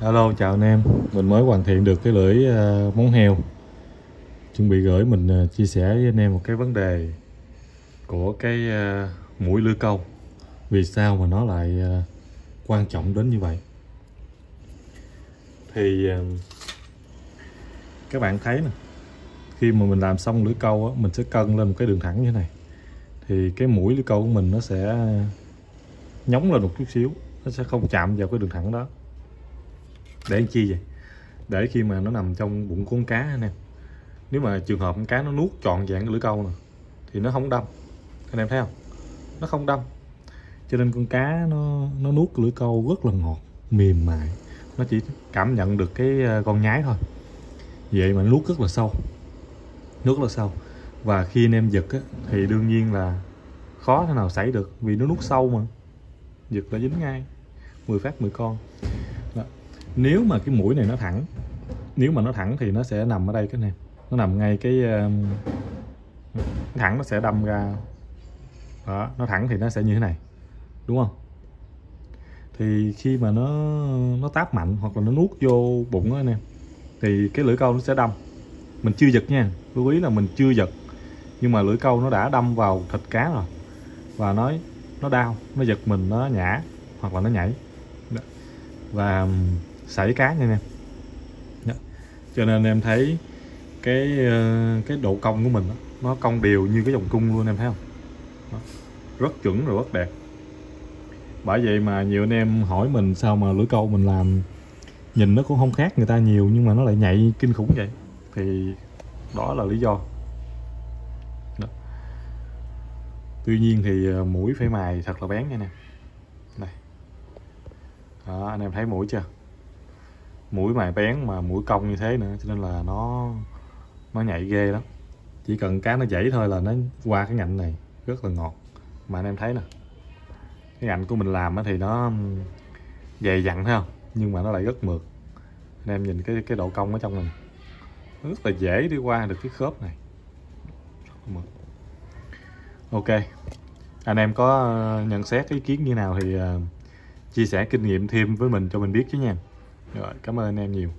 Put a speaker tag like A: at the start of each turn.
A: alo chào anh em. Mình mới hoàn thiện được cái lưỡi uh, móng heo. Chuẩn bị gửi mình uh, chia sẻ với anh em một cái vấn đề Của cái uh, mũi lưỡi câu. Vì sao mà nó lại quan trọng đến như vậy? Thì Các bạn thấy nè Khi mà mình làm xong lưỡi câu á, Mình sẽ cân lên một cái đường thẳng như thế này. Thì cái mũi lưỡi câu của mình nó sẽ Nhóng lên một chút xíu Nó sẽ không chạm vào cái đường thẳng đó để làm chi vậy? Để khi mà nó nằm trong bụng con cá anh em. Nếu mà trường hợp con cá nó nuốt trọn vẹn cái lưỡi câu nè thì nó không đâm. Anh em thấy không? Nó không đâm. Cho nên con cá nó nó nuốt lưỡi câu rất là ngọt mềm mại. Nó chỉ cảm nhận được cái ờ, con nhái thôi. Vậy mà nuốt rất là sâu. Nuốt rất là sâu. Và khi anh em giật á, thì đương nhiên là khó thế nào xảy được vì nó nuốt sâu mà. Giật là dính ngay. 10 phát 10 con nếu mà cái mũi này nó thẳng, nếu mà nó thẳng thì nó sẽ nằm ở đây cái này. Nó nằm ngay cái um, thẳng nó sẽ đâm ra. Đó, nó thẳng thì nó sẽ như thế này, đúng không? Thì khi mà nó nó táp mạnh hoặc là nó nuốt vô bụng anh em, thì cái lưỡi câu nó sẽ đâm. Mình chưa giật nha, lưu ý là mình chưa giật, nhưng mà lưỡi câu nó đã đâm vào thịt cá rồi và nói nó đau, nó giật mình, nó nhả hoặc là nó nhảy. Và um, sảy cá nha em. Đó. cho nên em thấy cái ờ, cái độ cong của mình đó, nó cong đều như cái vòng cung luôn em thấy không? Đó. rất chuẩn rồi rất đẹp. Bởi vậy mà nhiều anh em hỏi mình sao mà lưỡi câu mình làm nhìn nó cũng không khác người ta nhiều nhưng mà nó lại nhạy kinh khủng vậy. Thì đó là lý do. Đó. tuy nhiên thì ờ, mũi phải mài thật là bén nha nè này đó, anh em thấy mũi chưa mũi mài bén mà mũi cong như thế nữa, cho nên là nó nó nhạy ghê lắm. Chỉ cần cá nó chảy thôi là nó qua cái ngạnh này, rất là ngọt. Mà anh em thấy nè, cái ngạnh của mình làm thì nó dày dặn thấy không? Nhưng mà nó lại rất mượt. Anh em nhìn cái cái độ cong ở trong mình rất là dễ đi qua được cái khớp này. Mượt. Ok, anh em có ờ, nhận xét ý kiến như nào thì ờ, chia sẻ kinh nghiệm thêm với mình cho mình biết chứ nha rồi cảm ơn anh em nhiều.